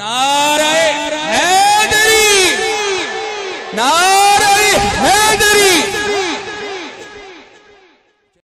नारे हैदरी नाराय